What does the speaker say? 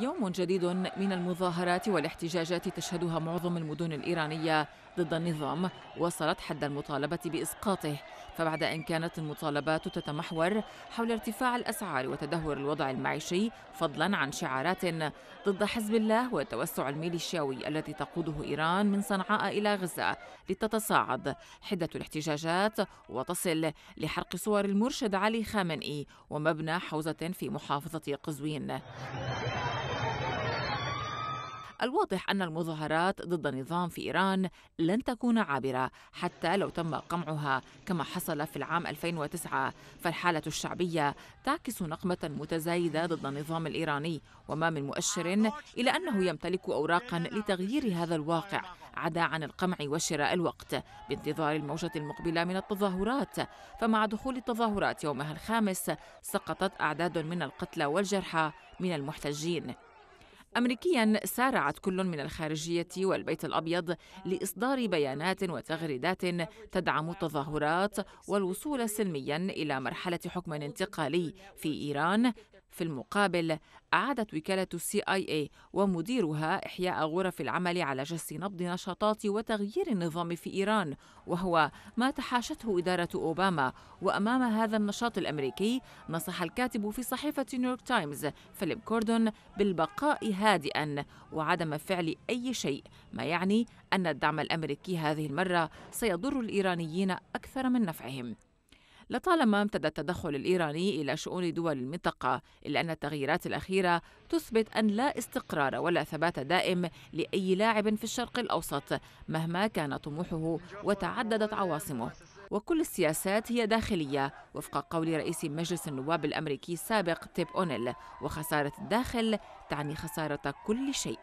يوم جديد من المظاهرات والاحتجاجات تشهدها معظم المدن الإيرانية ضد النظام وصلت حد المطالبة بإسقاطه. فبعد أن كانت المطالبات تتمحور حول ارتفاع الأسعار وتدهور الوضع المعيشي فضلا عن شعارات ضد حزب الله والتوسع الميليشياوي الذي تقوده إيران من صنعاء إلى غزة لتتصاعد حدة الاحتجاجات وتصل لحرق صور المرشد علي خامنئي ومبنى حوزة في محافظة قزوين. الواضح أن المظاهرات ضد النظام في إيران لن تكون عابرة حتى لو تم قمعها كما حصل في العام 2009 فالحالة الشعبية تعكس نقمة متزايدة ضد النظام الإيراني وما من مؤشر إلى أنه يمتلك أوراقا لتغيير هذا الواقع عدا عن القمع وشراء الوقت بانتظار الموجة المقبلة من التظاهرات. فمع دخول التظاهرات يومها الخامس سقطت أعداد من القتلى والجرحى من المحتجين. أمريكيا سارعت كل من الخارجية والبيت الأبيض لإصدار بيانات وتغريدات تدعم التظاهرات والوصول سلميا إلى مرحلة حكم انتقالي في إيران في المقابل أعادت وكالة السي آي اي ومديرها إحياء غرف العمل على جس نبض نشاطات وتغيير النظام في إيران وهو ما تحاشته إدارة أوباما. وأمام هذا النشاط الأمريكي نصح الكاتب في صحيفة نيويورك تايمز فيليب كوردون بالبقاء هادئا. وعدم فعل أي شيء ما يعني أن الدعم الأمريكي هذه المرة سيضر الإيرانيين أكثر من نفعهم. لطالما امتد التدخل الإيراني إلى شؤون دول المنطقة إلا أن التغييرات الأخيرة تثبت أن لا استقرار ولا ثبات دائم لأي لاعب في الشرق الأوسط مهما كان طموحه وتعددت عواصمه. وكل السياسات هي داخلية وفق قول رئيس مجلس النواب الأمريكي السابق تيب أونيل وخسارة الداخل تعني خسارة كل شيء.